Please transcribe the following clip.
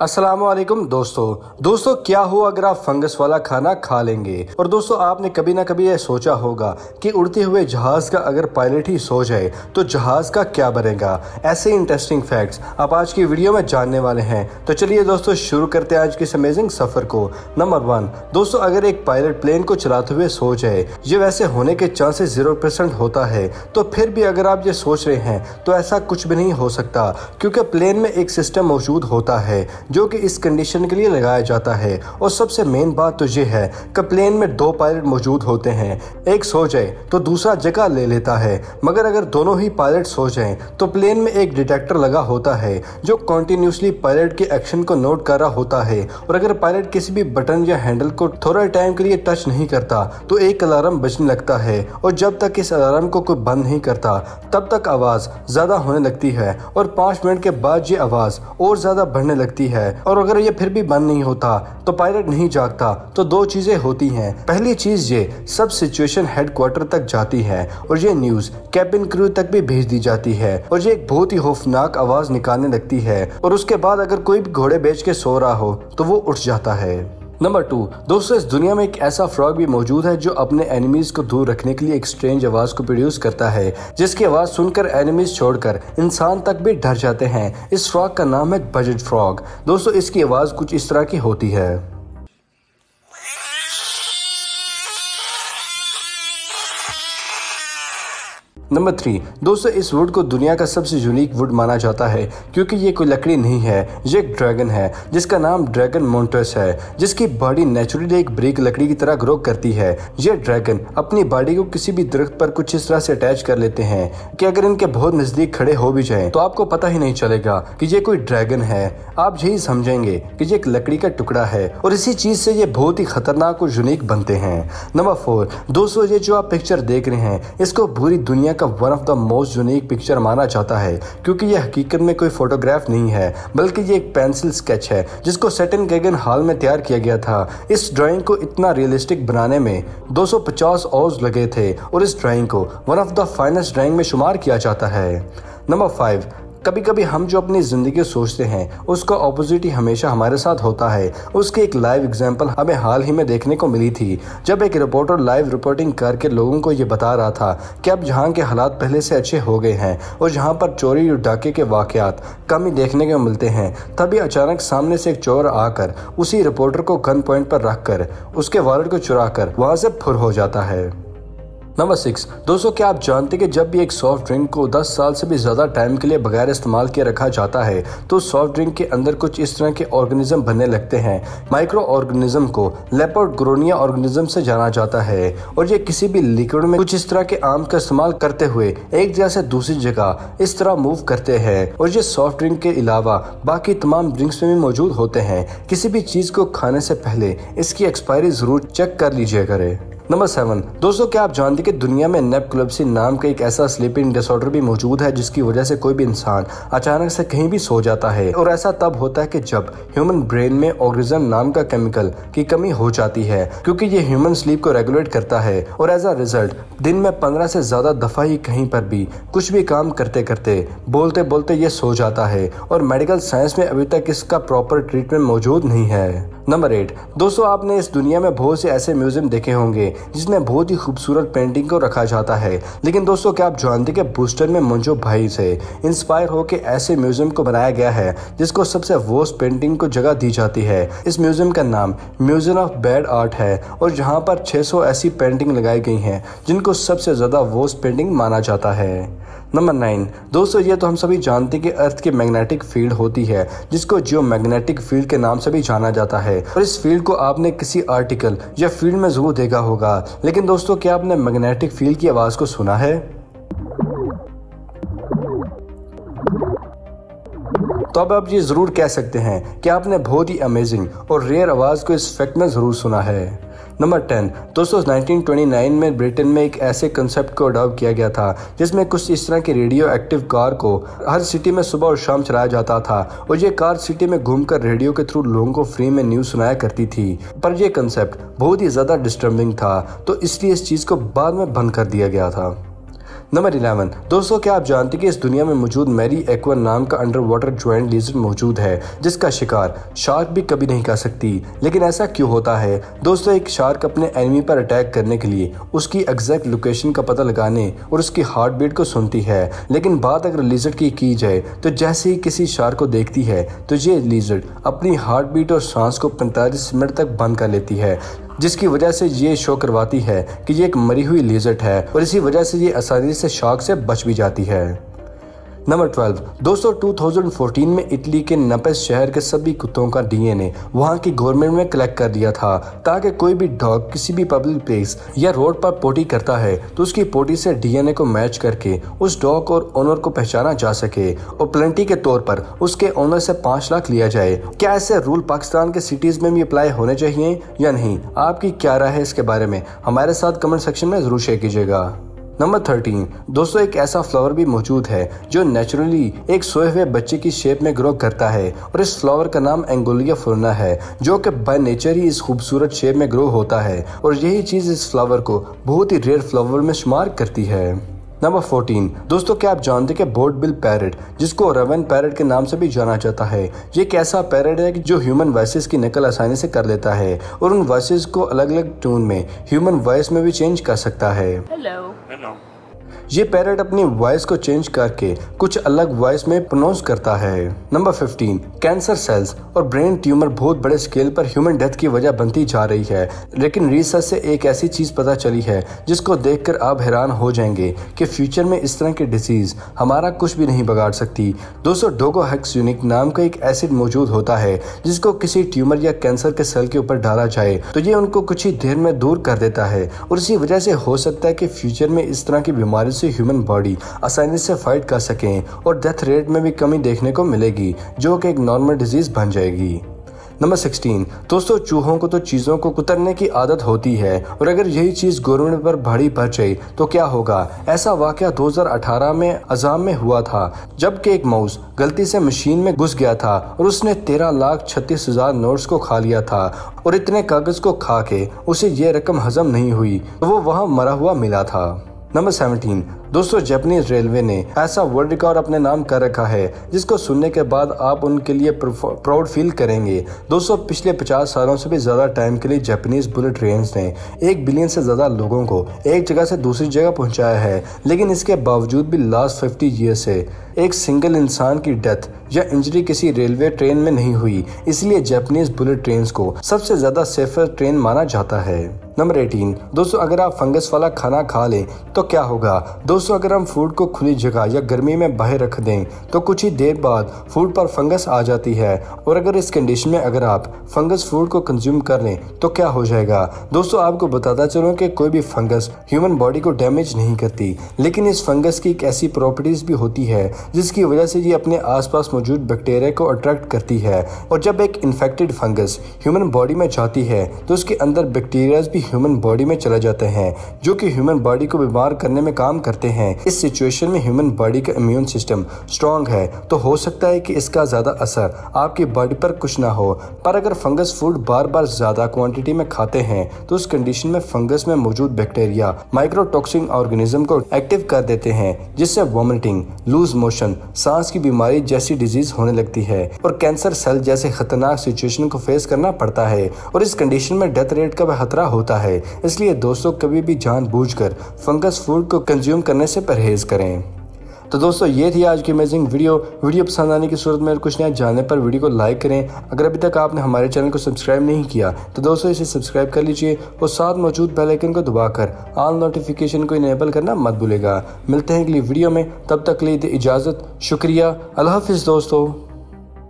असलम दोस्तों। दोस्तों, क्या हो अगर आप फंगस वाला खाना खा लेंगे? और दोस्तों, आपने कभी ना कभी यह सोचा होगा कि उड़ते हुए जहाज़ का अगर पायलट ही सो जाए तो जहाज़ का क्या बनेगा? ऐसे इंटरेस्टिंग फैक्ट्स आप आज की वीडियो में जानने वाले हैं। तो चलिए दोस्तों, शुरू करते हैं आज के इस अमेजिंग सफ़र को। नंबर वन दोस्तों, अगर एक पायलट प्लेन को चलाते हुए सो जाए, ये वैसे होने के चांसेस ज़ीरो परसेंट होता है। तो फिर भी अगर आप ये सोच रहे हैं तो ऐसा कुछ भी नहीं हो सकता, क्योंकि प्लेन में एक सिस्टम मौजूद होता है। जो कि इस कंडीशन के लिए लगाया जाता है। और सबसे मेन बात तो ये है कि प्लेन में दो पायलट मौजूद होते हैं। एक सो जाए तो दूसरा जगह ले लेता है। मगर अगर दोनों ही पायलट सो जाएँ तो प्लेन में एक डिटेक्टर लगा होता है, जो कॉन्टीन्यूसली पायलट के एक्शन को नोट कर रहा होता है। और अगर पायलट किसी भी बटन या हैंडल को थोड़ा टाइम के लिए टच नहीं करता तो एक अलार्म बजने लगता है। और जब तक इस अलार्म को कोई बंद नहीं करता, तब तक आवाज़ ज़्यादा होने लगती है। और पाँच मिनट के बाद ये आवाज़ और ज़्यादा बढ़ने लगती है। और अगर ये फिर भी बंद नहीं होता तो पायलट नहीं जागता तो दो चीज़ें होती हैं। पहली चीज़ ये, सब सिचुएशन हेडक्वार्टर तक जाती है, और ये न्यूज़ कैबिन क्रू तक भी भेज दी जाती है, और ये एक बहुत ही खौफनाक आवाज़ निकालने लगती है, और उसके बाद अगर कोई भी घोड़े बेच के सो रहा हो तो वो उठ जाता है। नंबर टू दोस्तों, इस दुनिया में एक ऐसा फ्रॉग भी मौजूद है जो अपने एनिमीज को दूर रखने के लिए एक स्ट्रेंज आवाज़ को प्रोड्यूस करता है, जिसकी आवाज़ सुनकर एनिमीज छोड़कर इंसान तक भी डर जाते हैं। इस फ्रॉग का नाम है बजट फ्रॉग दोस्तों, इसकी आवाज़ कुछ इस तरह की होती है। नंबर थ्री दोस्तों, इस वुड को दुनिया का सबसे यूनिक वुड माना जाता है, क्योंकि ये कोई लकड़ी नहीं है, ये एक ड्रैगन है, जिसका नाम ड्रैगन मोन्टस है, जिसकी बॉडी नेचुरली एक ब्रिक लकड़ी की तरह ग्रो करती है। ये ड्रैगन अपनी बॉडी को किसी भी दरख्त पर कुछ इस तरह से अटैच कर लेते हैं कि अगर इनके बहुत नज़दीक खड़े हो भी जाए तो आपको पता ही नहीं चलेगा कि ये कोई ड्रैगन है। आप यही समझेंगे कि ये एक लकड़ी का टुकड़ा है और इसी चीज़ से ये बहुत ही खतरनाक और यूनिक बनते हैं। नंबर फोर दोस्तों, ये जो आप पिक्चर देख रहे हैं, इसको पूरी दुनिया one of the most unique picture माना जाता है, क्योंकि यह हकीकत में कोई फोटोग्राफ नहीं है, बल्कि ये एक पेंसिल स्केच है, जिसको सेटन गेगन हॉल में तैयार किया गया था। इस ड्राइंग को इतना रियलिस्टिक बनाने में 250 ओज लगे थे, और इस ड्राइंग को one of the finest drawing में शुमार किया जाता है। नंबर फाइव कभी कभी हम जो अपनी ज़िंदगी सोचते हैं, उसका ऑपोजिट ही हमेशा हमारे साथ होता है। उसकी एक लाइव एग्ज़ाम्पल हमें हाल ही में देखने को मिली थी, जब एक रिपोर्टर लाइव रिपोर्टिंग करके लोगों को ये बता रहा था कि अब जहाँ के हालात पहले से अच्छे हो गए हैं और जहाँ पर चोरी और डाके के वाकयात कम ही देखने को मिलते हैं, तभी अचानक सामने से एक चोर आकर उसी रिपोर्टर को गन पॉइंट पर रखकर, उसके वॉलेट को चुरा कर वहाँ से फुर हो जाता है। नंबर सिक्स दोस्तों, क्या आप जानते कि जब भी एक सॉफ्ट ड्रिंक को 10 साल से भी ज़्यादा टाइम के लिए बगैर इस्तेमाल किए रखा जाता है तो सॉफ्ट ड्रिंक के अंदर कुछ इस तरह के ऑर्गेनिज्म बनने लगते हैं। माइक्रो ऑर्गेनिज्म को लेपोडग्रोनिया ऑर्गेनिज्म से जाना जाता है, और ये किसी भी लिक्विड में कुछ इस तरह के आम का इस्तेमाल करते हुए एक जगह से दूसरी जगह इस तरह मूव करते हैं, और ये सॉफ्ट ड्रिंक के अलावा बाकी तमाम ड्रिंक्स में भी मौजूद होते हैं। किसी भी चीज़ को खाने से पहले इसकी एक्सपायरी ज़रूर चेक कर लीजिए करें। Number seven. दोस्तों, क्या आप जानते कि दुनिया में नेपक्लप्सी नाम का एक ऐसा स्लीपिंग डिसऑर्डर भी मौजूद है जिसकी वजह से कोई भी इंसान अचानक से कहीं भी सो जाता है? और ऐसा तब होता है कि जब ह्यूमन ब्रेन में ऑक्सीजन नाम का केमिकल की कमी हो जाती है, क्योंकि ये ह्यूमन स्लीप को रेगुलेट करता है, और एज अ रिज़ल्ट दिन में पंद्रह से ज़्यादा दफ़ा ही कहीं पर भी कुछ भी काम करते करते बोलते बोलते ये सो जाता है, और मेडिकल साइंस में अभी तक इसका प्रॉपर ट्रीटमेंट मौजूद नहीं है। नंबर एट दोस्तों, आपने इस दुनिया में बहुत से ऐसे म्यूज़ियम देखे होंगे जिसमें बहुत ही खूबसूरत पेंटिंग को रखा जाता है। लेकिन दोस्तों, क्या आप जानते कि बूस्टर में मंजो भाई से इंस्पायर होकर ऐसे म्यूज़ियम को बनाया गया है, जिसको सबसे वोस्ट पेंटिंग को जगह दी जाती है। इस म्यूज़ियम का नाम म्यूज़ियम ऑफ़ बैड आर्ट है और जहाँ पर 600 ऐसी पेंटिंग लगाई गई हैं, जिनको सबसे ज़्यादा वोस्ट पेंटिंग माना जाता है। नंबर नाइन दोस्तों, ये तो हम सभी जानते हैं कि अर्थ की मैग्नेटिक फ़ील्ड होती है, जिसको जियो मैग्नेटिक फ़ील्ड के नाम से भी जाना जाता है। और इस फ़ील्ड को आपने किसी आर्टिकल या फ़ील्ड में ज़रूर देखा होगा। लेकिन दोस्तों, क्या आपने मैग्नेटिक फ़ील्ड की आवाज़ को सुना है? तो अब आप ये ज़रूर कह सकते हैं कि आपने बहुत ही अमेजिंग और रेयर आवाज़ को इस फैक्ट में ज़रूर सुना है। नंबर टेन दोस्तों 1929 में ब्रिटेन में एक ऐसे कंसेप्ट को अडॉप्ट किया गया था, जिसमें कुछ इस तरह की रेडियो एक्टिव कार को हर सिटी में सुबह और शाम चलाया जाता था, और ये कार सिटी में घूमकर रेडियो के थ्रू लोगों को फ्री में न्यूज़ सुनाया करती थी। पर यह कंसेप्ट बहुत ही ज़्यादा डिस्टर्बिंग था तो इसलिए इस चीज़ को बाद में बंद कर दिया गया था। नंबर इलेवन दोस्तों, क्या आप जानते कि इस दुनिया में मौजूद मैरी एक्वन नाम का अंडर वाटर ज्वाइंट लीजर मौजूद है, जिसका शिकार शार्क भी कभी नहीं कर सकती? लेकिन ऐसा क्यों होता है? दोस्तों, एक शार्क अपने एनिमी पर अटैक करने के लिए उसकी एग्जैक्ट लोकेशन का पता लगाने और उसकी हार्ट बीट को सुनती है। लेकिन बात अगर लीजर्ड की की जाए तो जैसे ही किसी शार्क को देखती है तो ये लीजर्ड अपनी हार्ट बीट और सांस को पैंतालीस मिनट तक बंद कर लेती है। जिसकी वजह से ये शो करवाती है कि ये एक मरी हुई लिजर्ट है और इसी वजह से ये आसानी से शॉक से बच भी जाती है। नंबर 12 दोस्तों 2014 में इटली के नपेस शहर के सभी कुत्तों का डीएनए वहाँ की गवर्नमेंट में कलेक्ट कर दिया था ताकि कोई भी डॉग किसी भी पब्लिक प्लेस या रोड पर पोटी करता है तो उसकी पोटी से डीएनए को मैच करके उस डॉग और ओनर को पहचाना जा सके और प्लेंटी के तौर पर उसके ओनर से पाँच लाख लिया जाए। क्या ऐसे रूल पाकिस्तान के सिटीज़ में भी अप्लाई होने चाहिए या नहीं? आपकी क्या राय है इसके बारे में? हमारे साथ कमेंट सेक्शन में ज़रूर शेयर कीजिएगा। नंबर थर्टीन दोस्तों, एक ऐसा फ्लावर भी मौजूद है जो नेचुरली एक सोए हुए बच्चे की शेप में ग्रो करता है और इस फ्लावर का नाम एंगोलिया फुरना है, जो कि बाय नेचर ही इस खूबसूरत शेप में ग्रो होता है और यही चीज़ इस फ्लावर को बहुत ही रेयर फ्लावर में शुमार करती है। नंबर 14 दोस्तों क्या आप जानते हैं कि बोर्ड बिल पैरट जिसको रेवन पैरट के नाम से भी जाना जाता है ये एक ऐसा पैरट है जो ह्यूमन वॉइस की नकल आसानी से कर लेता है और उन वॉइस को अलग अलग टून में ह्यूमन वॉइस में भी चेंज कर सकता है। Hello. हेलो ये पैरट अपनी वॉइस को चेंज करके कुछ अलग वॉइस में प्रोनाउंस करता है। नंबर 15 कैंसर सेल्स और ब्रेन ट्यूमर बहुत बड़े स्केल पर ह्यूमन डेथ की वजह बनती जा रही है। लेकिन रिसर्च से एक ऐसी चीज़ पता चली है, जिसको देखकर आप हैरान हो जाएँगे कि फ्यूचर में इस तरह की डिज़ीज़ हमारा कुछ भी नहीं बिगाड़ सकती। दोस्तों डोगो हेक्स यूनिक नाम का एक एसिड मौजूद होता है, जिसको किसी ट्यूमर या कैंसर के सेल के ऊपर डाला जाए तो ये उनको कुछ ही देर में दूर कर देता है। और इसी वजह से हो सकता है कि फ्यूचर में इस तरह की बीमारी से ह्यूमन बॉडी आसानी से फाइट कर सकें और डेथ रेट में भी कमी देखने को मिलेगी, जो कि एक नॉर्मल डिज़ीज़ बन जाएगी। नंबर 16 दोस्तों, चूहों को तो चीज़ों को कुतरने की आदत होती है, और अगर यही चीज़ गवर्नमेंट पर भारी पड़ जाए तो क्या होगा? ऐसा वाक़ 2018 में अजाम में हुआ था, जबकि एक माउस गलती से मशीन में घुस गया था, और उसने तेरह लाख छत्तीस हज़ार नोट्स को खा लिया था, और इतने कागज़ को खा के उसे ये रकम हजम नहीं हुई तो वो वहाँ मरा हुआ मिला था। नंबर सेवनटीन दोस्तों जापानीज रेलवे ने ऐसा वर्ल्ड रिकॉर्ड अपने नाम कर रखा है, जिसको सुनने के बाद आप उनके लिए प्राउड फील करेंगे। दोस्तों, पिछले 50 सालों से भी ज़्यादा टाइम के लिए जापानीज बुलेट ट्रेन ने एक बिलियन से ज़्यादा लोगों को एक जगह से दूसरी जगह पहुँचाया है, लेकिन इसके बावजूद भी लास्ट फिफ्टी ईयर से एक सिंगल इंसान की डेथ या इंजरी किसी रेलवे ट्रेन में नहीं हुई। इसलिए जापानीज बुलेट ट्रेन को सबसे ज़्यादा सेफर ट्रेन माना जाता है। नंबर 18 दोस्तों, अगर आप फंगस वाला खाना खा लें तो क्या होगा? दोस्तों अगर हम फ़ूड को खुली जगह या गर्मी में बाहर रख दें तो कुछ ही देर बाद फ़ूड पर फंगस आ जाती है। और अगर इस कंडीशन में अगर आप फंगस फ़ूड को कंज्यूम कर लें तो क्या हो जाएगा? दोस्तों, आपको बताता चलो कि कोई भी फंगस ह्यूमन बॉडी को डैमेज नहीं करती। लेकिन इस फंगस की एक ऐसी प्रॉपर्टीज़ भी होती है, जिसकी वजह से ये अपने आसपास मौजूद बैक्टीरिया को अट्रैक्ट करती है। और जब एक इन्फेक्टेड फंगस ह्यूमन बॉडी में जाती है तो उसके अंदर बैक्टीरिया भी ह्यूमन बॉडी में चले जाते हैं, जो कि ह्यूमन बॉडी को बीमार करने में काम करते हैं। इस सिचुएशन में ह्यूमन बॉडी का इम्यून सिस्टम स्ट्रॉन्ग है तो हो सकता है कि इसका ज़्यादा असर आपकी बॉडी पर कुछ ना हो। पर अगर फंगस फ़ूड बार बार ज़्यादा क्वांटिटी में खाते हैं तो उस कंडीशन में फंगस में मौजूद बैक्टीरिया माइक्रोटॉक्सिक ऑर्गेनिज्म को एक्टिव कर देते हैं, जिससे वॉमिटिंग लूज मोशन सांस की बीमारी जैसी डिज़ीज़ होने लगती है। और कैंसर सेल जैसे खतरनाक सिचुएशन को फेस करना पड़ता है, और इस कंडीशन में डेथ रेट का खतरा होता है। इसलिए दोस्तों, कभी भी जानबूझकर फंगस फ़ूड को कंज्यूम करने से परहेज करें। तो दोस्तों, ये थी आज की अमेजिंग वीडियो वीडियो पसंद आने की सूरत में कुछ नया जानने पर वीडियो को लाइक करें। अगर अभी तक आपने हमारे चैनल को सब्सक्राइब नहीं किया तो दोस्तों इसे सब्सक्राइब कर लीजिए और साथ मौजूद बेल आइकन को दबाकर ऑल नोटिफिकेशन को इनेबल करना मत भूलेगा। मिलते हैं अगली वीडियो में। तब तक लिए इजाज़त, शुक्रिया। अल्लाह हाफिज़ दोस्तों।